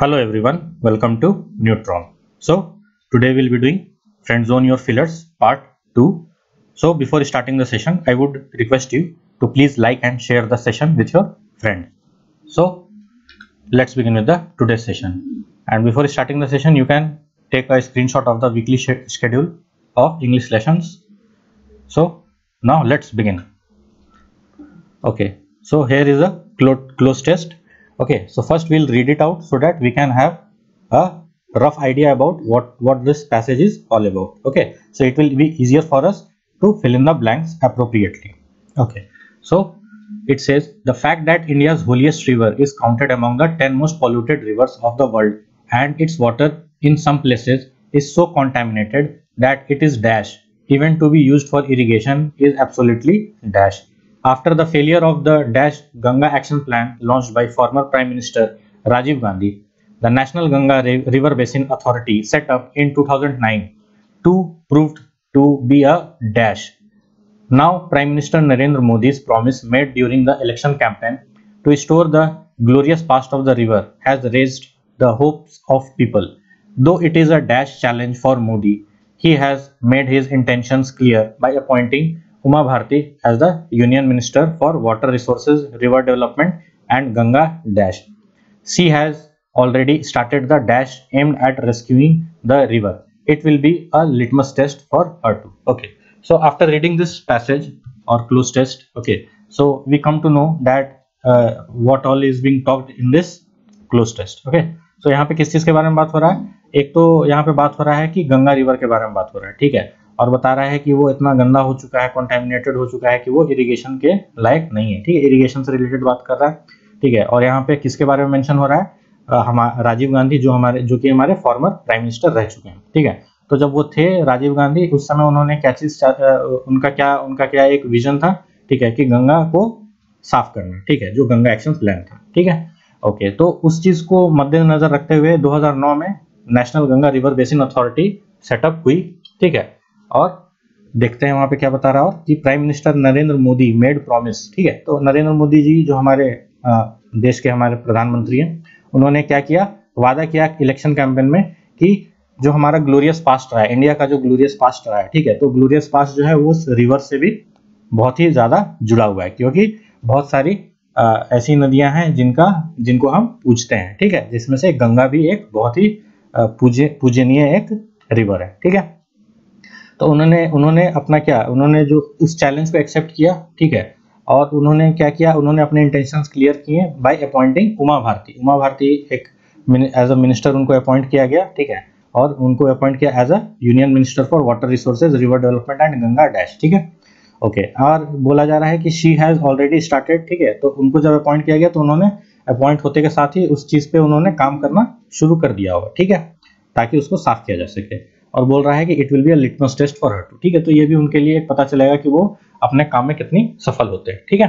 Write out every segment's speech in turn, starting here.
Hello everyone, welcome to Neutron. So today we'll be doing friend zone your fillers part 2. So before starting the session, I would request you to please like and share the session with your friend. So let's begin with the today's session. And before starting the session, you can take a screenshot of the weekly schedule of English lessons. So now let's begin. Okay, so here is a close test okay so first we'll read it out so that we can have a rough idea about what what this passage is all about. Okay so it will be easier for us to fill in the blanks appropriately. Okay so it says the fact that india's holiest river is counted among the 10 most polluted rivers of the world and its water in some places is so contaminated that it is dash. Even to be used for irrigation is absolutely dash after the failure of the Dash Ganga Action Plan launched by former Prime Minister Rajiv Gandhi, the National Ganga River Basin Authority set up in 2009 to proved to be a dash. Now Prime Minister Narendra Modi's promise made during the election campaign to restore the glorious past of the river has raised the hopes of people. Though it is a dash challenge for Modi, he has made his intentions clear by appointing Uma Bharti as the union minister for water resources river development and Ganga dash she has already started the dash aimed at rescuing the river it will be a litmus test for her too okay so after reading this passage और cloze test okay so we come to know that what all is being talked in this cloze test okay so यहाँ पे किस चीज़ के बारे में बात हो रहा है? एक तो यहाँ पे बात हो रहा है कि गंगा रिवर के बारे में बात हो रहा है. ठीक है? और बता रहा है कि वो इतना गंदा हो चुका है कॉन्टेमिनेटेड हो चुका है कि वो इरिगेशन के लायक नहीं है, ठीक है? इरिगेशन से रिलेटेड बात कर रहा है, ठीक है? और यहाँ पे किसके बारे में मेंशन हो रहा है? हमारा राजीव गांधी जो हमारे, जो कि हमारे फॉर्मर प्राइम मिनिस्टर रह चुके हैं, ठीक है? तो जब वो थे राजीव गांधी, उस समय उन्होंने क्या चीज़ उनका क्या उनका क्या एक विजन था, ठीक है, कि गंगा को साफ़ करना, ठीक है? जो गंगा एक्शन प्लान था, ठीक है? ओके तो उस चीज़ को मद्देनजर रखते हुए 2009 में national Ganga river basin authority setup हुई, ठीक है? और देखते हैं वहाँ पे क्या बता रहा है कि prime minister Narendra Modi made promise ठीक है? तो नरेंद्र मोदी जी जो हमारे देश के हमारे प्रधानमंत्री हैं उन्होंने क्या किया? वादा किया इलेक्शन कैंपेन में कि जो हमारा ग्लोरियस पास्ट रहा है इंडिया का जो ग्लोरियस पास्ट रहा है ठीक है? तो ग्लोरियस पास्ट जो है वो रिवर से भी बहुत ही ज़्यादा जुड़ा हुआ है क्योंकि बहुत सारी आ, ऐसी नदियाँ हैं जिनका जिनको हम पूजते हैं ठीक है? जिसमें से गंगा भी एक बहुत ही पूजे पूजनीय एक रिवर है ठीक है? तो उन्होंने उन्होंने अपना क्या, उन्होंने जो उस चैलेंज को एक्सेप्ट किया, ठीक है? और उन्होंने क्या किया? उन्होंने अपने इंटेंशंस क्लियर किए बाय अपॉइंटिंग उमा भारती। उमा भारती एक एज अ मिनिस्टर उनको अपॉइंट किया गया, ठीक है? और उनको अपॉइंट किया as a union minister for water resources river development and Ganga dash ठीक है? ओके और बोला जा रहा है कि शी हैज़ ऑलरेडी स्टार्टेड ठीक है? तो उनको जब अपॉइंट किया गया तो उन्होंने अपॉइंट होते के साथ ही उस चीज़ पे उन्होंने काम करना शुरू कर दिया होगा, ठीक है? ताकि उसको साफ़ किया जा सके। और बोल रहा है कि it will be a litmus test for her too ठीक है? तो ये भी उनके लिए एक पता चलेगा कि वो अपने काम में कितनी सफल होते हैं। ठीक है?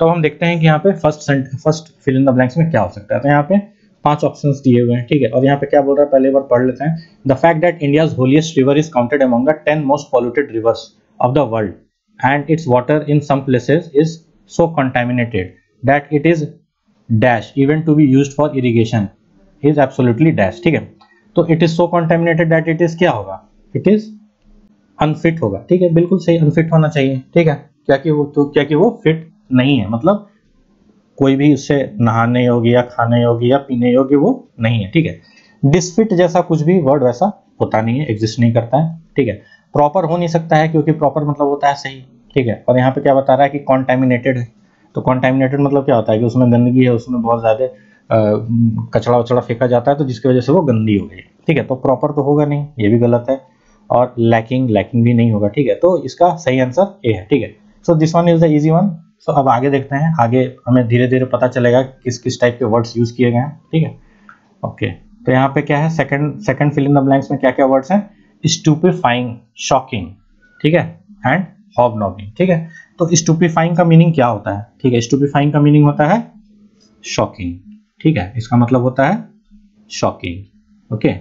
तो हम देखते हैं कि यहाँ पे first first fill in the blanks में क्या हो सकता है। तो यहाँ पे पाँच ऑप्शन दिए हुए हैं। ठीक है? और यहाँ पे क्या बोल रहा है? पहले बार पढ़ लेते हैं। The fact that India's holiest river is counted among the ten most polluted rivers of the world and its water in some places is so contaminated that it is dash even to be use for irrigation is absolutely dash ठीक है? तो it is so contaminated that it is क्या होगा? It is unfit होगा। ठीक है? बिल्कुल सही अनफिट होना चाहिए। ठीक है? क्या कि वो तो क्या कि वो फिट नहीं है। मतलब कोई भी उससे नहाने योग्य या खाने योग्य या पीने योग्य वो नहीं है। ठीक है? डिसफिट जैसा कुछ भी वर्ड वैसा होता नहीं है। एग्जिस्ट नहीं करता है। ठीक है? प्रॉपर हो नहीं सकता है क्योंकि प्रॉपर मतलब होता है सही। ठीक है? और यहाँ पे क्या बता रहा है कि कॉन्टेमिनेटेड है। तो कॉन्टेमिनेटेड मतलब क्या होता है कि उसमें गंदगी है, उसमें बहुत ज़्यादा कचड़ा वचड़ा फेंका जाता है तो जिसकी वजह से वो गंदी हो गई। ठीक है तो प्रॉपर तो होगा नहीं, ये भी गलत है। और लैकिंग लैकिंग भी नहीं होगा, ठीक है। तो इसका सही आंसर ए है, ठीक है। So this one is the easy one so अब आगे देखते हैं। आगे हमें धीरे धीरे पता चलेगा किस किस टाइप के वर्ड्स यूज़ किए गए हैं, ठीक है। ओके तो यहाँ पे क्या है? Second second fill in the blanks में क्या क्या वर्ड्स हैं? स्टूपिफाइंग शॉकिंग ठीक है। एंड हॉब नॉबिंग ठीक है। तो स्टूपिफाइंग का मीनिंग क्या होता है? ठीक है स्टूपिफाइंग का मीनिंग होता है शॉकिंग ठीक है? इसका मतलब होता है शॉकिंग ओके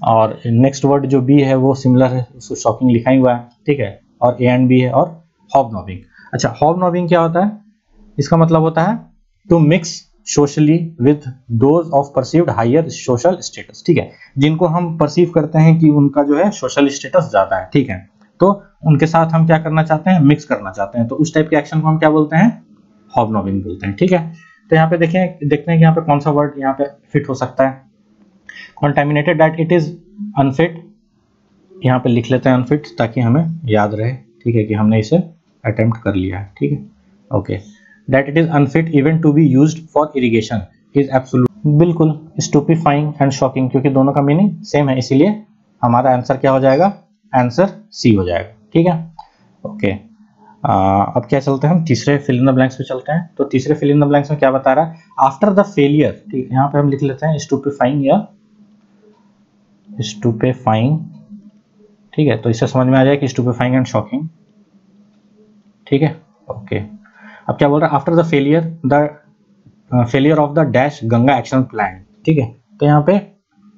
और नेक्स्ट वर्ड जो बी है, वो सिमिलर है, उसको शॉकिंग लिखा ही हुआ है, ठीक है? और ए एंड बी है, और हॉब नॉबिंग अच्छा हॉब नॉबिंग क्या होता है? इसका मतलब होता है to mix socially with those of perceived higher social status ठीक है? जिनको हम परसीव करते हैं कि उनका जो है सोशल स्टेटस ज़्यादा है, ठीक है? तो उनके साथ हम क्या करना चाहते हैं? मिक्स करना चाहते हैं। तो उस टाइप के एक्शन को हम क्या बोलते हैं? हॉबनॉबिंग बोलते हैं, ठीक है? तो यहाँ पे देखें, देखते हैं कि यहाँ पे कौन सा वर्ड यहाँ पे फिट हो सकता है। Contaminated that it is unfit यहाँ पे लिख लेते हैं अनफिट ताकि हमें याद रहे, ठीक है, कि हमने इसे अटेम्प्ट कर लिया है, ठीक है? Okay that it is unfit even to be use for irrigation is absolute बिल्कुल स्टूपिफाइंग एंड शॉकिंग क्योंकि दोनों का मीनिंग सेम है, इसीलिए हमारा आंसर क्या हो जाएगा? आंसर सी हो जाएगा, ठीक है? ओके अब क्या चलते हैं हम? तीसरे फिल इन द ब्लैंक्स पे चलते हैं। तो तीसरे फिल इन द ब्लैंक्स में क्या बता रहा है? आफ्टर द फेलियर ठीक है, यहाँ पे हम लिख लेते हैं स्टूपिफाइंग या स्टूपेफाइंग ठीक है तो इससे समझ में आ जाए कि स्टूपेफाइंग एंड शॉकिंग ठीक है? ओके अब क्या बोल रहा है? After the failure the failure of the dash Ganga action plan ठीक है? तो यहाँ पे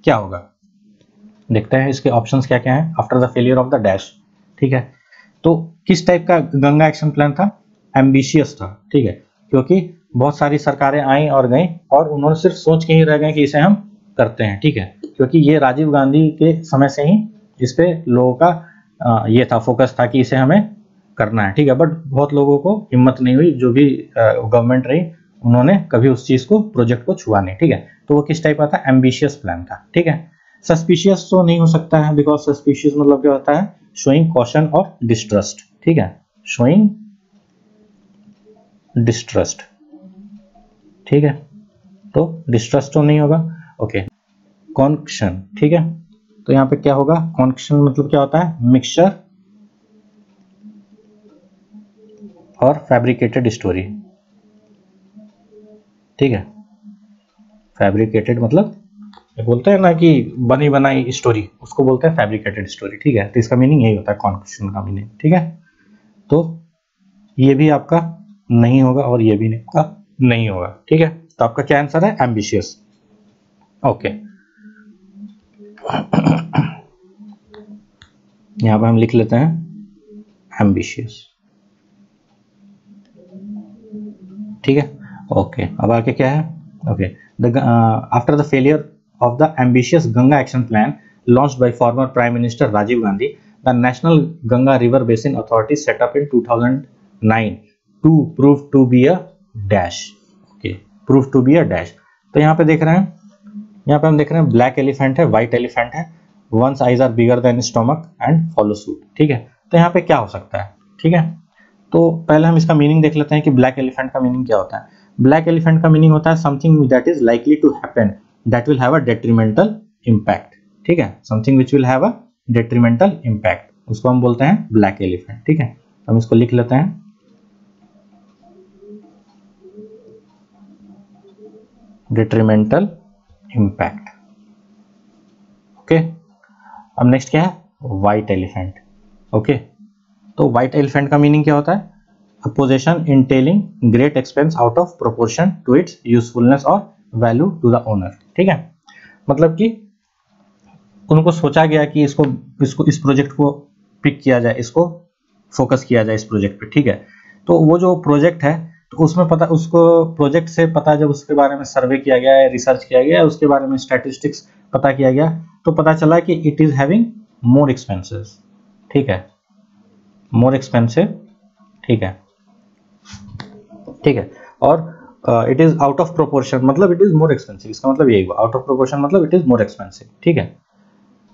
क्या होगा? देखते हैं इसके ऑप्शंस क्या क्या हैं। After the failure of the dash ठीक है? तो किस टाइप का गंगा एक्शन प्लान था? एम्बिशियस था, ठीक है? क्योंकि बहुत सारी सरकारें आई और गई और उन्होंने सिर्फ़ सोच के ही रह गए कि इसे हम करते हैं, ठीक है? क्योंकि ये राजीव गांधी के समय से ही इस पे लोगों का ये था फोकस था कि इसे हमें करना है, ठीक है? बट बहुत लोगों को हिम्मत नहीं हुई, जो भी गवर्नमेंट रही, उन्होंने कभी उस चीज़ को प्रोजेक्ट को छुआ नहीं, ठीक है? तो वो किस टाइप का था? एम्बिशियस प्लान था, ठीक है? सस्पिशियस तो नहीं हो सकता है बिकॉज़ सस्पिशियस मतलब क्या होता है? शोइंग कॉशन और डिस्ट्रस्ट ठीक है? शोइंग डिस्ट्रस्ट ठीक है? तो डिस्ट्रस्ट तो नहीं होगा? ओके कॉन्क्शन ठीक है? तो यहाँ पे क्या होगा? कॉन्क्शन मतलब क्या होता है? मिक्सचर और फैब्रिकेटेड स्टोरी ठीक है? फैब्रिकेटेड मतलब बोलते हैं ना कि बनी बनाई स्टोरी उसको बोलते हैं फैब्रिकेटेड स्टोरी ठीक है? तो इसका मीनिंग यही होता है कॉन्क्शन का मीनिंग ठीक है? तो ये भी आपका नहीं होगा और ये भी आपका नहीं होगा। ठीक है? तो आपका क्या आंसर है? एम्बिशियस ओके यहाँ पर हम लिख लेते हैं एम्बिशियस ठीक है? ओके अब आगे क्या है? Okay the after the failure of the ambitious Ganga action plan launch by former prime minister Rajiv Gandhi, the National Ganga River Basin Authority set up in 2009 to prove to be a dash. Okay, prove to be a dash. तो यहाँ पे देख रहे हैं यहाँ पे हम देख रहे हैं ब्लैक एलिफेंट है व्हाइट एलिफेंट है। One's eyes are bigger than stomach and follow suit ठीक है? तो यहाँ पे क्या हो सकता है? ठीक है? तो पहले हम इसका मीनिंग देख लेते हैं कि ब्लैक एलिफेंट का मीनिंग क्या होता है। ब्लैक एलिफेंट का मीनिंग होता है something that is likely to happen that will have a detrimental impact. ठीक है? Something which will have a detrimental impact उसको हम बोलते हैं ब्लैक एलिफेंट ठीक है? हम इसको लिख लेते हैं। डेट्रीमेंटल इम्पैक्ट ओके अब नेक्स्ट क्या है? व्हाइट एलिफेंट ओके तो व्हाइट एलिफेंट का मीनिंग क्या होता है? A possession entailing great expense out of proportion to its usefulness और वैल्यू टू द ओनर ठीक है? मतलब कि उनको सोचा गया कि इसको इसको, इस प्रोजेक्ट को पिक किया जाए, इसको फोकस किया जाए इस प्रोजेक्ट पे, ठीक है? तो वो जो प्रोजेक्ट है तो उसमें पता, उसको प्रोजेक्ट से पता जब उसके बारे में सर्वे किया गया है रिसर्च किया गया, उसके बारे में स्टैटिस्टिक्स पता किया गया तो पता चला कि it is having more expensive ठीक है? मोर एक्सपेंसिव ठीक है? ठीक है? और it is out of proportion मतलब इट इज़ मोर एक्सपेंसिव इसका मतलब यही हुआ आउट ऑफ़ प्रोपोर्शन मतलब इट इज़ मोर एक्सपेंसिव ठीक है?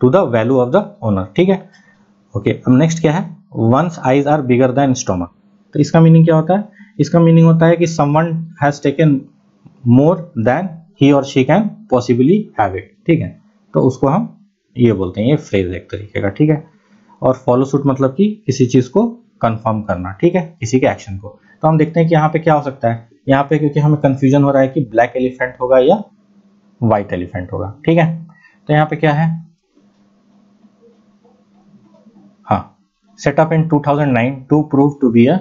To the value of the owner ठीक है? ओके अब नेक्स्ट क्या है? One's eyes are bigger than stomach तो इसका मीनिंग क्या होता है? इसका मीनिंग होता है कि someone has taken more than he or she can possibly have it ठीक है? तो उसको हम ये बोलते हैं, ये फ्रेज एक तरीके का, ठीक है? और फॉलो सूट मतलब कि किसी चीज़ को कंफर्म करना, ठीक है? किसी के एक्शन को। तो हम देखते हैं कि यहाँ पे क्या हो सकता है। यहाँ पे क्योंकि हमें कंफ्यूजन हो रहा है कि ब्लैक एलिफेंट होगा या व्हाइट एलिफेंट होगा, ठीक है? तो यहाँ पे क्या हाँ? Setup in 2009 to prove to be a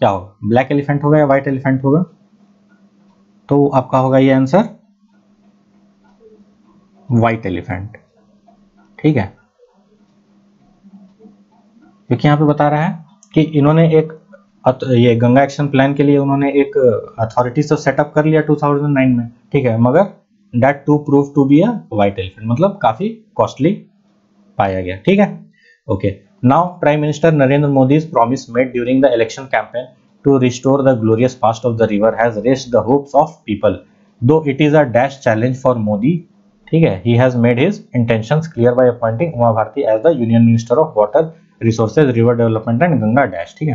क्या होगा ब्लैक एलिफेंट होगा या व्हाइट एलिफेंट होगा? तो आपका होगा ये आंसर व्हाइट एलिफेंट ठीक है? क्योंकि यहाँ पे बता रहा है कि इन्होंने एक ये गंगा एक्शन प्लान के लिए उन्होंने एक अथॉरिटी तो सेटअप कर लिया 2009 में। ठीक है, मगर that to prove to be a white elephant मतलब काफ़ी कॉस्टली पाया गया। ठीक है? Okay now prime minister Narendra Modi promise made during the election campaign to restore the glorious past of the river has raised the hopes of people though it is a dash challenge for Modi ठीक है he has made his intentions clear by appointing Uma Bharti as the union minister of water resources river development and Ganga dash ठीक है?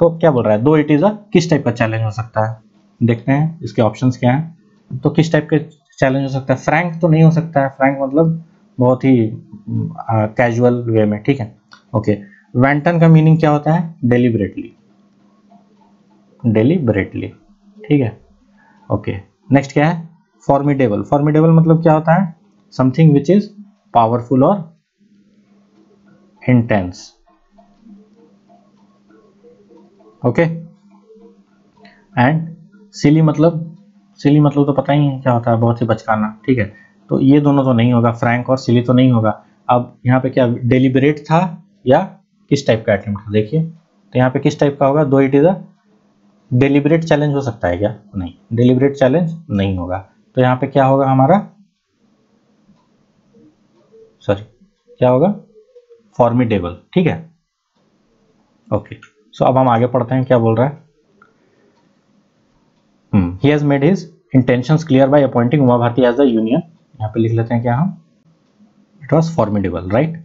तो क्या बोल रहा है? दो इट इज़ अ किस टाइप का चैलेंज हो सकता है? देखते हैं, इसके ऑप्शंस क्या हैं? तो किस टाइप के चैलेंज हो सकता है? फ्रैंक तो नहीं हो सकता है। फ्रैंक मतलब बहुत ही कैजुअल वे में, ठीक है? ओके वेंटन का मीनिंग क्या होता है? डेलीबरेटली डेलीबरेटली ठीक है? ओके नेक्स्ट क्या है? फॉर्मिडेबल फॉर्मिडेबल मतलब क्या होता है? समथिंग विच इज़ पावरफुल और इंटेंस ओके एंड सिली मतलब सिली मतलब तो पता ही है क्या होता है, बहुत ही बचकाना। ठीक है? तो ये दोनों तो नहीं होगा। फ्रैंक और सिली तो नहीं होगा। अब यहाँ पे क्या डेलीबरेट था? या किस टाइप का अटेम्प्ट देखिए तो यहाँ पे किस टाइप का होगा? Though it is a deliberate challenge हो सकता है क्या? नहीं डेलिबरेट चैलेंज नहीं होगा। तो यहाँ पे क्या होगा हमारा? सॉरी क्या होगा? फॉर्मिडेबल ठीक है? ओके सो अब हम आगे पढ़ते हैं, क्या बोल रहा है? He has made his intentions clear by appointing Uma Bharti as the union यहाँ पे लिख लेते हैं क्या हम? It was formidable right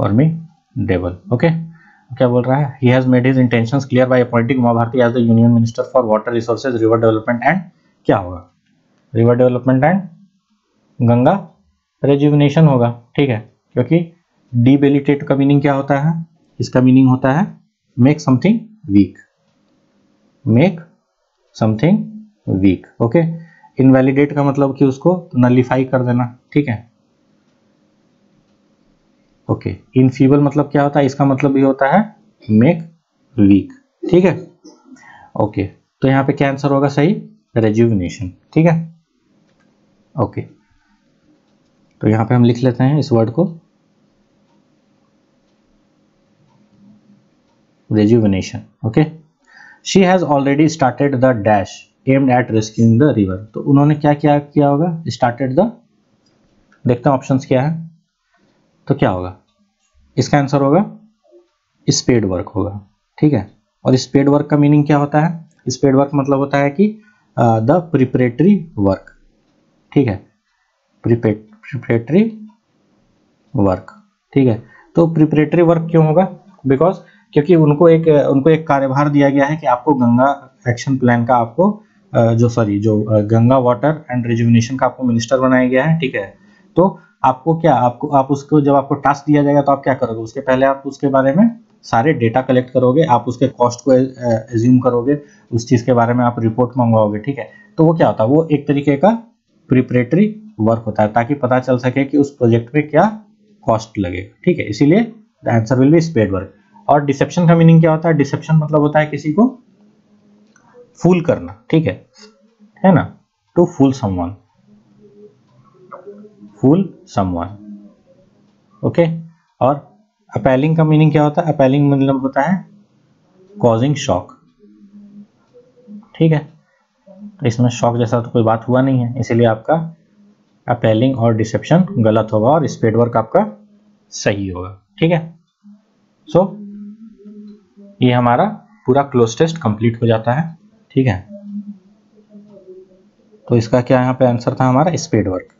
formidable okay क्या बोल रहा है? He has made his intentions clear by appointing Uma Bharti as the union minister for water resources river development and क्या होगा? River development and Ganga rejuvenation होगा, ठीक है? क्योंकि डिबिलिटेट का मीनिंग क्या होता है? इसका मीनिंग होता है make something weak make something weak okay invalidate का मतलब कि उसको नलीफाई कर देना, ठीक है? ओके इनफीबल मतलब क्या होता है? इसका मतलब भी होता है मेक वीक ठीक है? ओके तो यहाँ पे क्या आंसर होगा? सही? रेज्यूविनेशन ठीक है? ओके तो यहाँ पे हम लिख लेते हैं इस वर्ड को। Rejuvenation. Okay she has already started the dash aimed at rescuing the river. तो उन्होंने क्या क्या किया होगा? स्टार्टेड the देखते हैं ऑप्शंस क्या है। तो क्या होगा? इसका आंसर होगा स्पेड वर्क होगा, ठीक है? और स्पेड वर्क का मीनिंग क्या होता है? स्पेड वर्क मतलब होता है कि द प्रिपरेटरी वर्क ठीक है? प्रिपरेटरी वर्क ठीक है? तो प्रिपरेटरी वर्क क्यों होगा? बिकॉज़ क्योंकि उनको एक उनको एक कार्यभार दिया गया है कि आपको गंगा एक्शन प्लान का आपको जो सॉरी जो गंगा वाटर एंड रिजुविनेशन का आपको मिनिस्टर बनाया गया है, ठीक है? तो आपको क्या, आपको, आप उसको जब आपको टास्क दिया जाएगा तो आप क्या करोगे? उसके पहले आप उसके बारे में सारे डेटा कलेक्ट करोगे, आप उसके कॉस्ट को एज्यूम करोगे, उस चीज़ के बारे में आप रिपोर्ट मंगवाओगे, ठीक है? तो वो क्या होता है? वो एक तरीके का प्रिपरेटरी वर्क होता है, ताकि पता चल सके कि उस प्रोजेक्ट में क्या कॉस्ट लगेगा, ठीक है? इसीलिए the answer will be spade work और डिसेप्शन का मीनिंग क्या होता है? डिसेप्शन मतलब होता है किसी को फूल करना, ठीक है? है ना? To fool someone fool someone okay और अपेलिंग का मीनिंग क्या होता है? अपेलिंग मतलब होता है कॉजिंग शॉक ठीक है? तो इसमें शॉक जैसा तो कोई बात हुआ नहीं है इसीलिए आपका अपेलिंग और डिसेप्शन गलत होगा और स्पेड वर्क आपका सही होगा। ठीक है? सो so, ये हमारा पूरा क्लोज टेस्ट कंप्लीट हो जाता है। ठीक है? तो इसका क्या यहाँ पे आंसर था हमारा? Speed work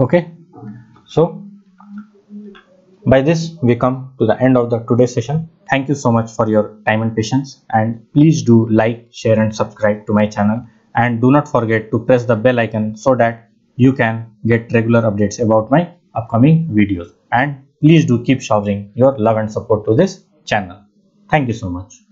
okay. So by this we come to the end of the today's session. Thank you so much for your time and patience. And please do like share and subscribe to my channel. And do not forget to press the bell icon so that you can get regular updates about my upcoming videos. And please do keep showering your love and support to this channel. Thank you so much.